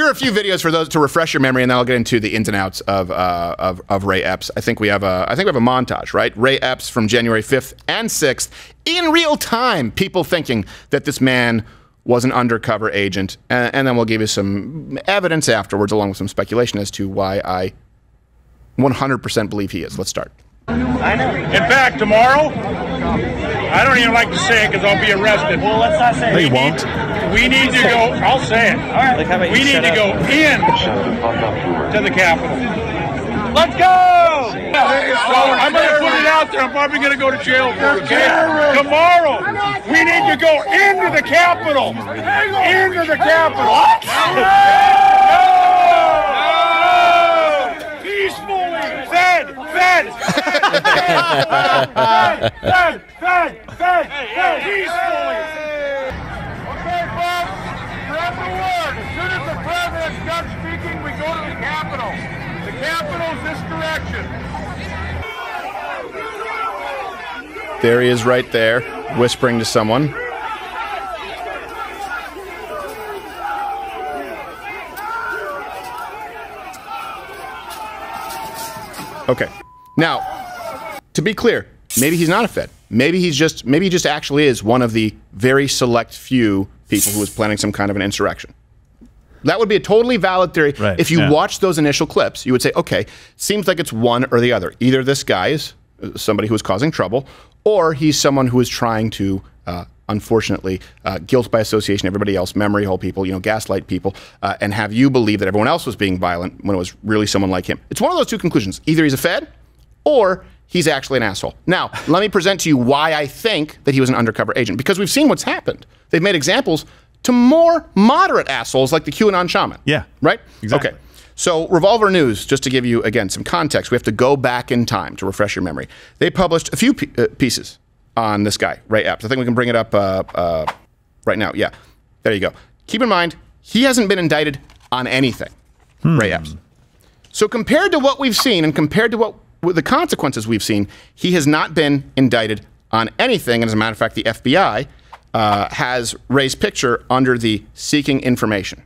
here are a few videos for those to refresh your memory, and then I'll get into the ins and outs of uh, of, of Ray Epps. I think we have a I think we have a montage, right? Ray Epps from January 5th and 6th in real time. People thinking that this man was an undercover agent, and, and then we'll give you some evidence afterwards, along with some speculation as to why I 100% believe he is. Let's start. In fact, tomorrow, I don't even like to say it because I'll be arrested. Well, let's not say No, it. you won't. We need to go. I'll say it. All right. Like, We need to up? go in to the Capitol. Let's go! So I'm going to put it out there. I'm probably going to go to jail for it. Tomorrow, we need to go into the Capitol. Into the Capitol. No! Peacefully. Fed. Fed. Fed. Fed. Fed. Capitol. The Capitol's this direction. There he is, right there, whispering to someone. Okay. Now, to be clear, maybe he's not a Fed. Maybe he's just maybe he just actually is one of the very select few people who is planning some kind of an insurrection. That would be a totally valid theory. Right, If you yeah. watch those initial clips, you would say, okay, seems like it's one or the other. Either this guy is uh, somebody who is causing trouble, or he's someone who is trying to, uh, unfortunately, uh, guilt by association, everybody else, memory hole people, you know, gaslight people, uh, and have you believe that everyone else was being violent when it was really someone like him. It's one of those two conclusions. Either he's a Fed, or he's actually an asshole. Now, let me present to you why I think that he was an undercover agent, because we've seen what's happened. They've made examples to more moderate assholes like the QAnon shaman. Yeah, Right? exactly. Okay. So, Revolver News, just to give you, again, some context, we have to go back in time to refresh your memory. They published a few p- uh, pieces on this guy, Ray Epps. I think we can bring it up uh, uh, right now. Yeah. There you go. Keep in mind, he hasn't been indicted on anything, Ray Epps. So compared to what we've seen and compared to what with the consequences we've seen, he has not been indicted on anything. And as a matter of fact, the FBI uh, has Ray's picture under the seeking information.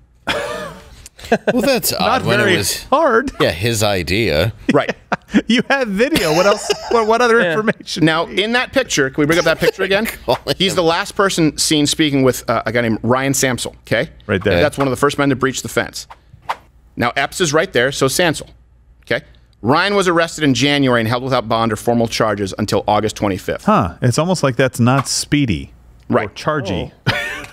Well, that's odd when Very it was hard. yeah his idea. Right. You have video. What else? what, what other information? now, in that picture, can we bring up that picture again? He's the last person seen speaking with uh, a guy named Ryan Samsel. Okay, Right there. That's one of the first men to breach the fence. Now Epps is right there, so Samsel. Okay. Ryan was arrested in January and held without bond or formal charges until August 25th. Huh? It's almost like that's not speedy. Right. Or chargy.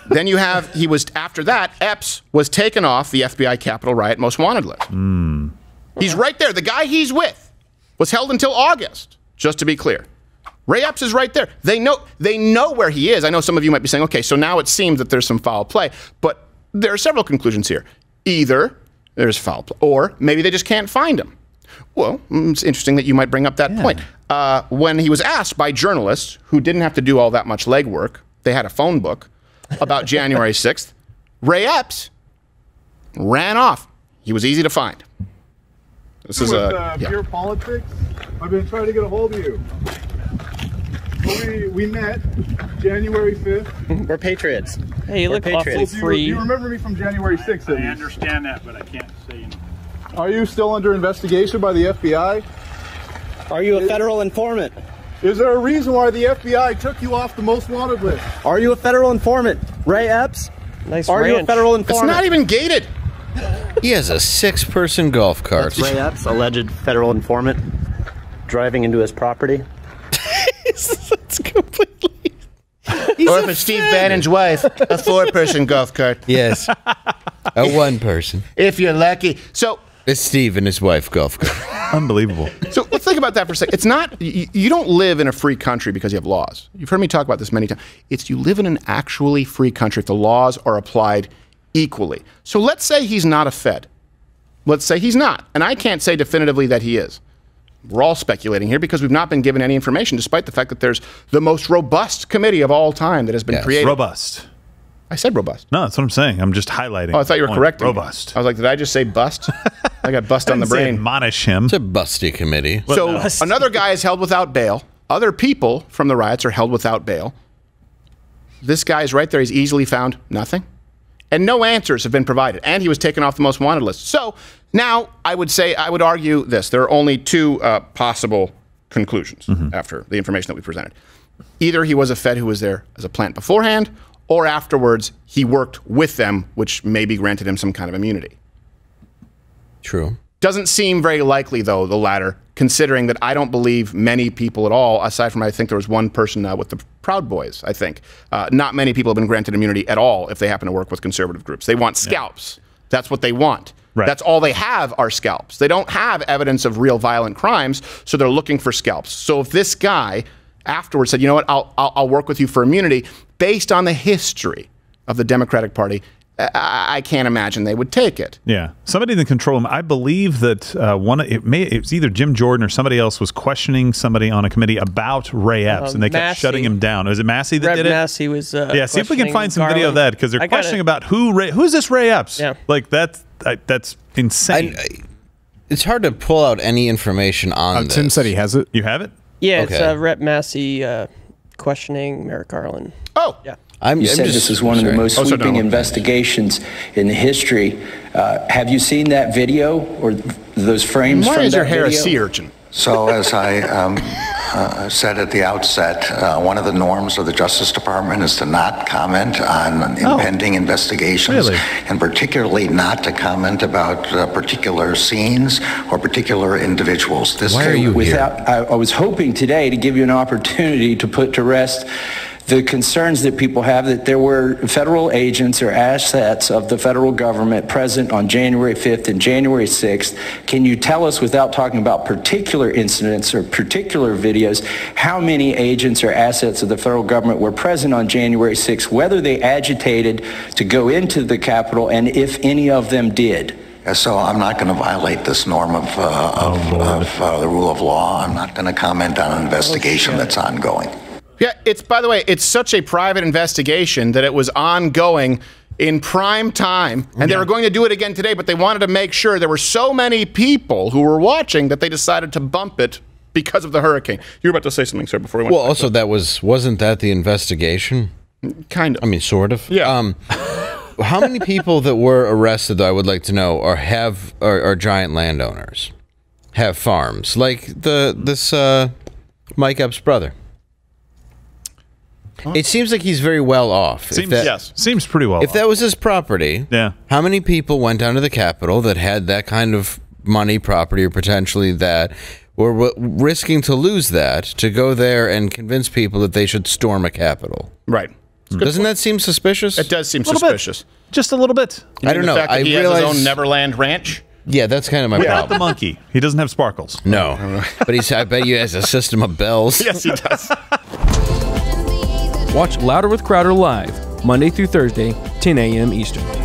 then you have he was after that Epps was taken off the FBI Capitol riot most wanted list. He's right there. The guy he's with was held until August. Just to be clear, Ray Epps is right there. They know they know where he is. I know some of you might be saying, okay, so now it seems that there's some foul play, but there are several conclusions here. Either there's foul play, or maybe they just can't find him. Well, mm, it's interesting that you might bring up that point. Uh, when he was asked by journalists who didn't have to do all that much legwork, they had a phone book about January 6th, Ray Epps ran off. He was easy to find. This is with a. uh, yeah. pure politics. I've been trying to get a hold of you. We, we met January 5th. We're patriots. Hey, you We're look awfully patriots. You, free. you remember me from January 6th, at I understand that, but I can't say anything. Are you still under investigation by the FBI? Are you a federal informant? Is there a reason why the FBI took you off the most wanted list? Are you a federal informant? Ray Epps? Nice Are you a federal informant? It's not even gated. He has a six-person golf cart. Ray Epps, alleged federal informant, driving into his property. That's completely. or if it's Steve Bannon's wife, a four person golf cart. Yes, a one person. If you're lucky. So. It's Steve and his wife golf cart. Unbelievable. So let's think about that for a second. It's not you, you don't live in a free country because you have laws. You've heard me talk about this many times. It's you live in an actually free country if the laws are applied equally. So let's say he's not a Fed. Let's say he's not, and I can't say definitively that he is. We're all speculating here because we've not been given any information, despite the fact that there's the most robust committee of all time that has been Yes. created. Robust. I said robust. No, that's what I'm saying. I'm just highlighting. Oh, I thought you were the point. correcting. me. Robust. I was like, did I just say bust? I got bust I on the brain. Admonish him. It's a busty committee. So another guy is held without bail. Other people from the riots are held without bail. This guy is right there. He's easily found. Nothing. And no answers have been provided. And he was taken off the most wanted list. So now I would say, I would argue this there are only two uh, possible conclusions after the information that we presented. Either he was a Fed who was there as a plant beforehand, or afterwards he worked with them, which maybe granted him some kind of immunity. True. Doesn't seem very likely, though, the latter, considering that I don't believe many people at all, aside from I think there was one person uh, with the Proud Boys, I think. Uh, not many people have been granted immunity at all if they happen to work with conservative groups. They want scalps. That's what they want. Right. That's all they have are scalps. They don't have evidence of real violent crimes, so they're looking for scalps. So if this guy afterwards said, you know what, I'll, I'll, I'll work with you for immunity, based on the history of the Democratic Party, I, I can't imagine they would take it. Yeah, somebody in the control room. I believe that uh, one. It may it was either Jim Jordan or somebody else was questioning somebody on a committee about Ray Epps, and they kept shutting him down. Was it Massey that Red did it? Massey was. Uh, yeah, see if we can find some video of that because they're I got questioning about who Ray, who's this Ray Epps? Yeah. like that's I, that's insane. I, it's hard to pull out any information on Uh, this. Tim said he has it. you have it? Yeah, it's Okay. uh, Rep Massey uh, questioning Merrick Garland. Oh, Yeah. I'm, You I'm said just- this is one of the most Oh, so sweeping no. investigations in the history. Uh, have you seen that video or those frames why from is that your hair a video? sea urchin? So, as I um, uh, said at the outset, uh, one of the norms of the Justice Department is to not comment on impending investigations, Really? and particularly not to comment about uh, particular scenes or particular individuals. This Why are case- you here? I, I was hoping today to give you an opportunity to put to rest the concerns that people have that there were federal agents or assets of the federal government present on January 5th and January 6th. Can you tell us, without talking about particular incidents or particular videos, how many agents or assets of the federal government were present on January 6th, whether they agitated to go into the Capitol, and if any of them did? So I'm not going to violate this norm of, uh, of, of uh, the rule of law. I'm not going to comment on an investigation that's ongoing. Yeah, it's by the way, it's such a private investigation that it was ongoing in prime time, and they were going to do it again today, but they wanted to make sure there were so many people who were watching that they decided to bump it because of the hurricane. You were about to say something, sir, before we went. Well, also that was wasn't that the investigation? kind of. I mean, sort of. Yeah. Um, how many people that were arrested, though, I would like to know, are have are, are giant landowners, have farms like the this uh, Mike Epps' brother. It seems like he's very well off. If Seems that- yes. seems pretty well. If that was his property, Yeah. How many people went down to the Capitol that had that kind of money, property, or potentially that were w- risking to lose that to go there and convince people that they should storm a Capitol? right. Doesn't that seem suspicious? It does seem suspicious. bit, just a little bit. You I don't the know. fact that I he has his own Neverland ranch. Yeah, that's kind of my Without the monkey, he doesn't have sparkles. No, but he's. I bet you has a system of bells. Yes, he does. Watch Louder with Crowder live, Monday through Thursday, 10 a.m. Eastern.